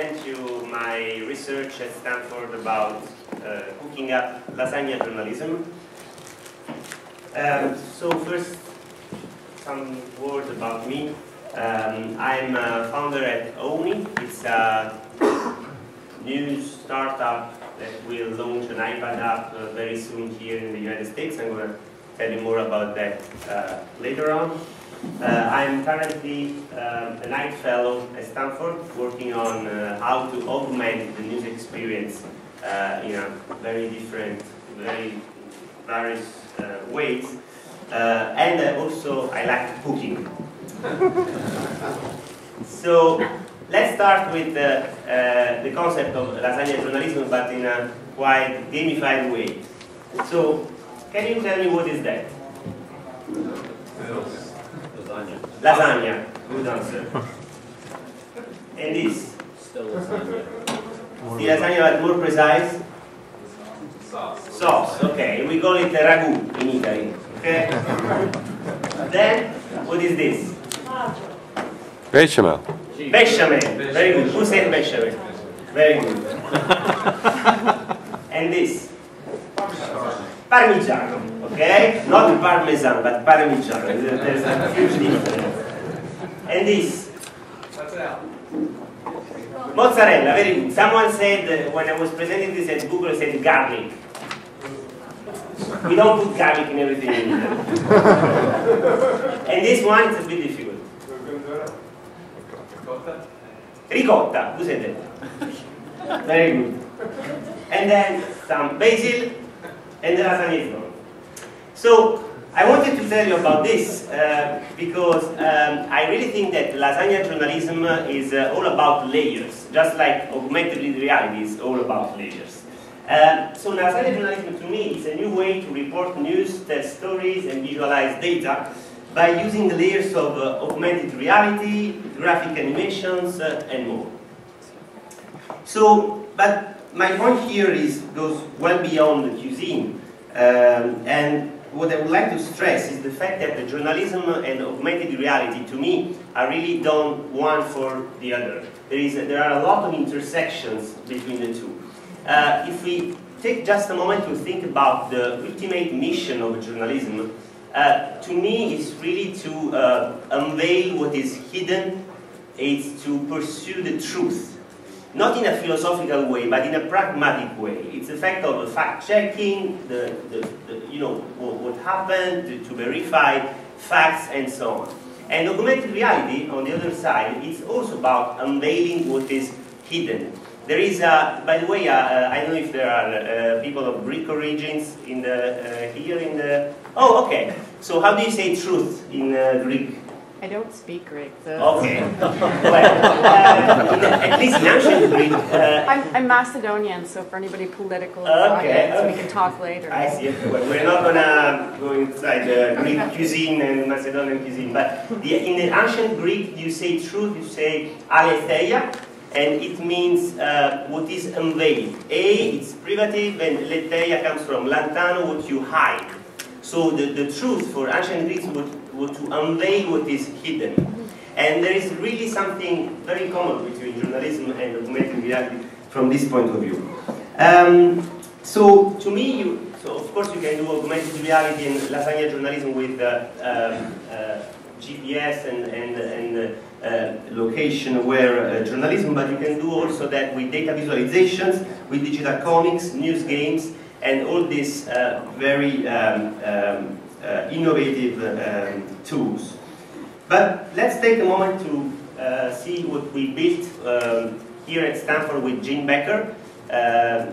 present you my research at Stanford about uh, cooking up lasagna journalism. Um, so first, some words about me. Um, I'm a founder at Owni. It's a new startup that will launch an iPad app uh, very soon here in the United States. I'm going to tell you more about that uh, later on. Uh, I'm currently um, a Knight Fellow at Stanford, working on uh, how to augment the news experience uh, in a very different, very various uh, ways. Uh, and also, I like cooking. so, let's start with the, uh, the concept of lasagna journalism, but in a quite gamified way. So, can you tell me what is that? Lasagna. Lasagna. Good answer. and this? Still lasagna. The lasagna but more precise? Sauce. Sauce, okay. We call it ragu in Italy. Okay? then, what is this? Bechamel. Bechamel. Very good. Who said bechamel? Very good. and this? Parmigiano. Okay? Not parmesan, but parmigiano. There's a huge difference. And this? Mozzarella, very good. Someone said, uh, when I was presenting this at Google, said garlic. We don't put garlic in everything in and this one is a bit difficult. Ricotta. Who said that? Very good. And then some basil, and the lasagna. So, I wanted to tell you about this uh, because um, I really think that lasagna journalism is uh, all about layers, just like augmented reality is all about layers. Uh, so lasagna journalism to me is a new way to report news, tell stories, and visualize data by using the layers of uh, augmented reality, graphic animations, uh, and more. So, but my point here is goes well beyond the cuisine, um, and what I would like to stress is the fact that the journalism and augmented reality, to me, are really done one for the other. There, is there are a lot of intersections between the two. Uh, if we take just a moment to think about the ultimate mission of journalism, uh, to me, it's really to uh, unveil what is hidden, it's to pursue the truth not in a philosophical way, but in a pragmatic way. It's the fact of fact-checking, the, the, the, you know, what, what happened, to, to verify facts, and so on. And augmented reality, on the other side, it's also about unveiling what is hidden. There is, a, by the way, uh, I don't know if there are uh, people of Greek origins in the, uh, here in the... Oh, okay. So how do you say truth in uh, Greek? I don't speak Greek, so. Okay. well, uh, at least ancient Greek. Uh, I'm, I'm Macedonian, so for anybody political Okay, audience, we okay. can talk later. I see. Well, we're not gonna go inside the Greek cuisine and Macedonian cuisine, but the, in the ancient Greek, you say truth, you say aletheia, and it means uh, what is unveiled. A, it's privative, and letheia comes from lantano, what you hide. So the, the truth for ancient Greeks would, would to unveil what is hidden. And there is really something very common between journalism and augmented reality from this point of view. Um, so to me, you, so of course you can do augmented reality and lasagna journalism with uh, um, uh, GPS and, and, and uh, location-aware uh, journalism, but you can do also that with data visualizations, with digital comics, news games, and all these uh, very um, um, uh, innovative um, tools. But let's take a moment to uh, see what we built um, here at Stanford with Gene Becker uh,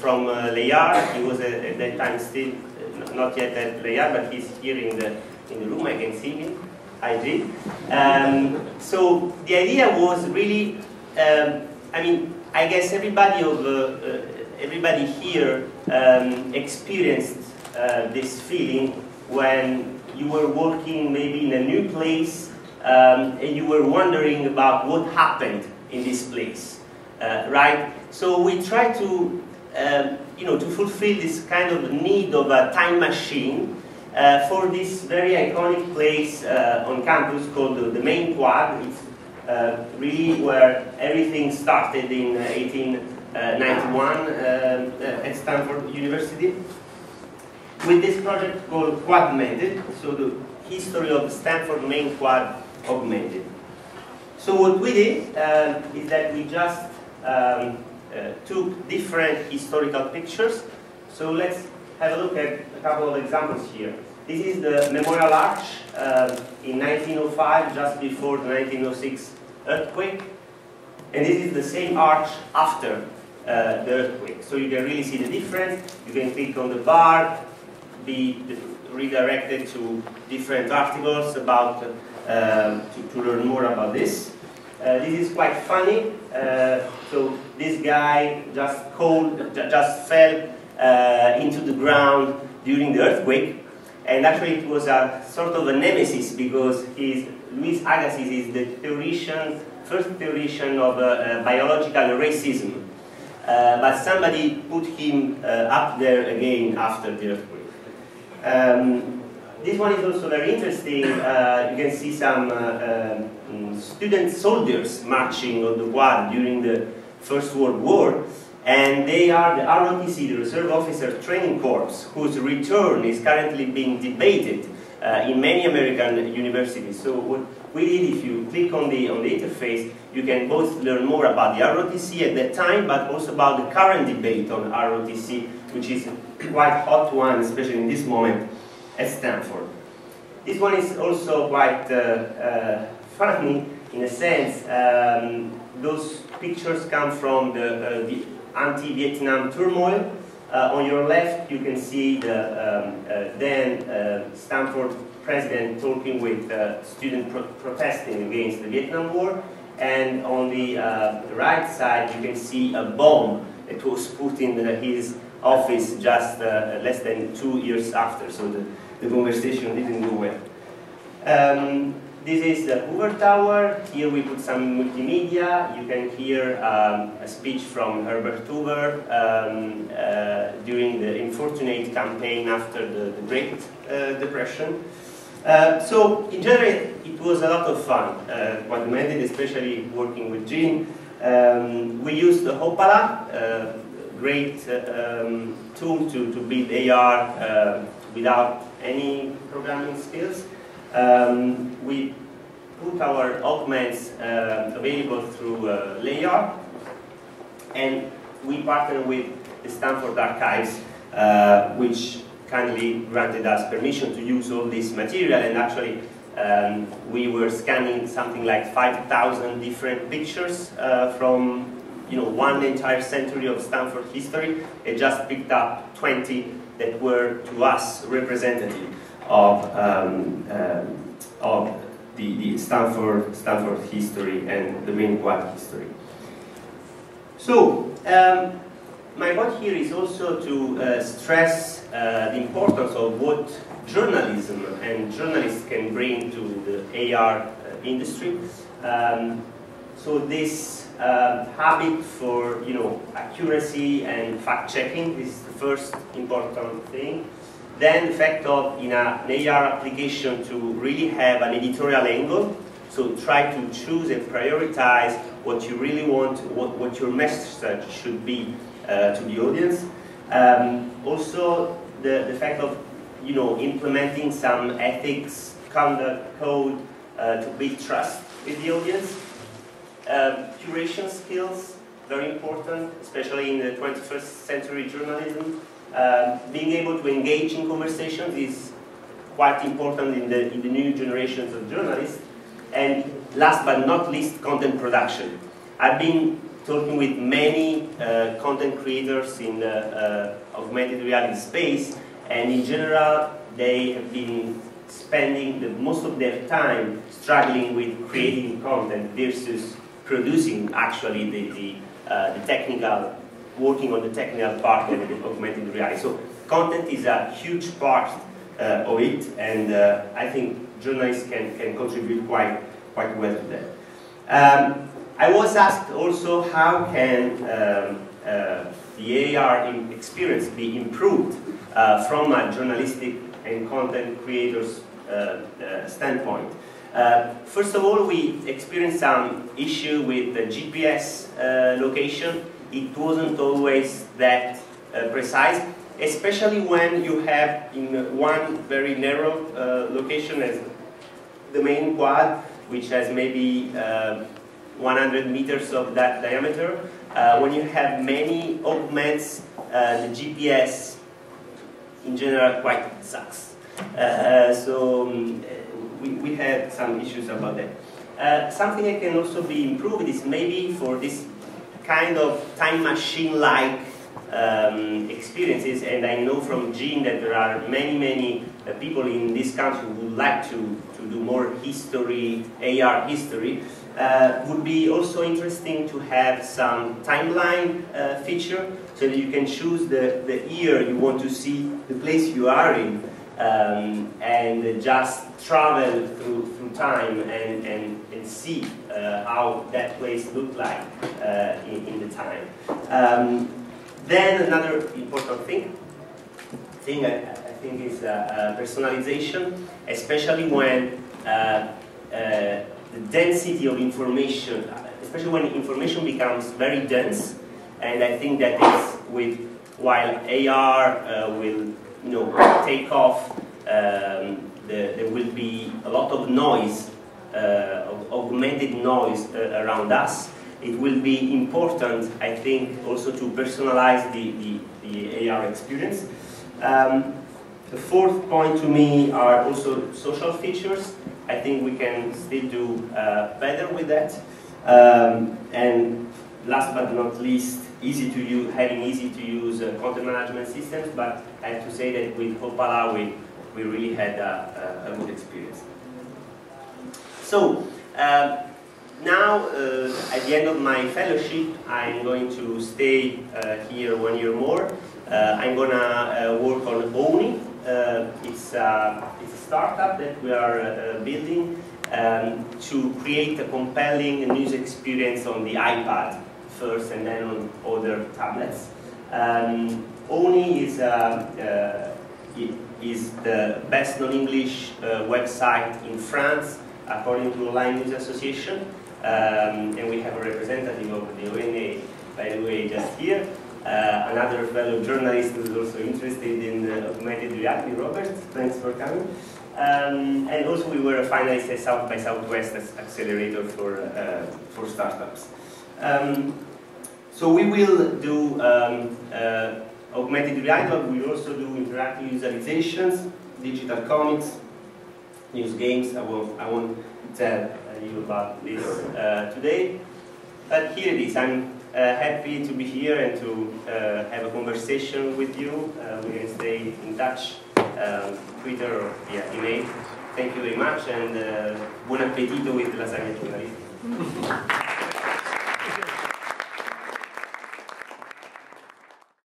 from uh, Layar. He was at, at that time still uh, not yet at Layar, but he's here in the in the room. I can see him. Hi, Gene. Um, so the idea was really, um, I mean, I guess everybody of uh, uh, everybody here um, experienced uh, this feeling when you were working maybe in a new place um, and you were wondering about what happened in this place, uh, right? So we try to, um, you know, to fulfill this kind of need of a time machine uh, for this very iconic place uh, on campus called the, the main quad. It's uh, really where everything started in uh, 18. Uh, 91 uh, uh, at Stanford University with this project called Quadmented, so the history of Stanford main quad augmented. So what we did uh, is that we just um, uh, took different historical pictures. So let's have a look at a couple of examples here. This is the Memorial Arch uh, in 1905, just before the 1906 earthquake. And this is the same arch after uh, the earthquake. So you can really see the difference. You can click on the bar, be redirected to different articles about uh, to, to, learn more about this. Uh, this is quite funny. Uh, so this guy just cold, just fell uh, into the ground during the earthquake, and actually it was a sort of a nemesis because he's, Agassiz is the first theoretician of uh, biological racism. Uh, but somebody put him up there again after the earthquake. Um, this one is also very interesting. Uh, you can see some uh, um, student soldiers marching on the quad during the First World War. And they are the ROTC, the Reserve Officer Training Corps, whose return is currently being debated uh, in many American universities. So what did, if you click on the, on the interface, you can both learn more about the ROTC at that time, but also about the current debate on ROTC, which is quite hot one, especially in this moment at Stanford. This one is also quite uh, uh, funny in a sense. Um, those pictures come from the, uh, the anti-Vietnam turmoil. Uh, on your left, you can see the um, uh, then uh, Stanford president talking with students pro protesting against the Vietnam War. And on the right side, you can see a bomb that was put in his office just uh, less than two years after, so the, the conversation didn't go well. Um, this is the Hoover Tower. Here we put some multimedia. You can hear um, a speech from Herbert Hoover um, uh, during the unfortunate campaign after the, the Great uh, Depression. Uh, so, in general, it was a lot of fun, uh, what especially working with Gene. Um, we used the Hoppala, uh, great uh, um, tool to, to build AR uh, without any programming skills. Um, we put our augments available through uh, and we partner with the Stanford Archives, which kindly granted us permission to use all this material, and actually um, we were scanning something like 5,000 different pictures uh, from you know, one entire century of Stanford history, it just picked up 20 that were, to us, representative of, um, um, of the, the Stanford, Stanford history and the main quad history. So, um, my point here is also to uh, stress uh, the importance of what journalism and journalists can bring to the AR uh, industry. Um, so this uh, habit for you know accuracy and fact checking. Is the first important thing. Then the fact of in an AR application to really have an editorial angle. So try to choose and prioritize what you really want, what, what your message should be uh, to the audience. Um, also, the, the fact of you know implementing some ethics, conduct code uh, to build trust with the audience. Um, curation skills, very important, especially in the 21st century journalism. Um, being able to engage in conversations is quite important in the, in the new generations of journalists. And last but not least, content production. I've been talking with many uh, content creators in the uh, augmented reality space, and in general, they have been spending the, most of their time struggling with creating content versus producing actually the, the, uh, the technical, working on the technical part of the augmented reality. So content is a huge part uh, of it, and uh, I think journalists can, can contribute quite, quite well to that. Um, I was asked also how can um, uh, the AR experience be improved uh, from a journalistic and content creators uh, standpoint. Uh, first of all, we experienced some issue with the GPS uh, location. It wasn't always that uh, precise, especially when you have in one very narrow uh, location as the main quad, which has maybe uh, 100 meters of that diameter. Uh, when you have many augments, the GPS in general quite sucks. so um, we, we had some issues about that. Uh, something that can also be improved is maybe for this kind of time machine-like um, experiences, and I know from Gene that there are many, many uh, people in this country who would like to, to do more history, AR history. Uh, would be also interesting to have some timeline uh, feature so that you can choose the, the year you want to see the place you are in um, and just travel through, through time and, and, and see uh, how that place looked like uh, in, in, the time. Um, then another important thing, thing I, I think is uh, uh personalization, especially when the density of information, especially when information becomes very dense, and I think that is with while AR will you know, take off, um, the, there will be a lot of noise, uh, of augmented noise uh, around us. It will be important, I think, also to personalize the, the, the AR experience. Um, the fourth point to me are also social features. I think we can still do uh, better with that. Um, and last but not least, easy to use, having easy to use uh, content management systems, but I have to say that with Hoppala we, we really had a, a, a good experience. So, uh, now uh, at the end of my fellowship, I'm going to stay uh, here one year more. Uh, I'm going to uh, work on Owni. It's, it's a startup that we are building um, to create a compelling news experience on the iPad first and then on other tablets. Um, Owni is, uh, uh, is the best non-English uh, website in France according to Online News Association. Um, and we have a representative of the ONA, by the way, just here. Uh, another fellow journalist who is also interested in augmented reality, Robert. Thanks for coming. Um, and also we were a finalist at South by Southwest Accelerator for, uh, for startups. Um, so we will do um, uh, augmented reality, but we also do interactive visualizations, digital comics, news games. I won't, I won't tell you about this uh, today. But here it is. I'm happy to be here and to uh, have a conversation with you. Uh, we can stay in touch, um, Twitter or via email. Thank you very much and uh, buon appetito with lasagna giornalistica.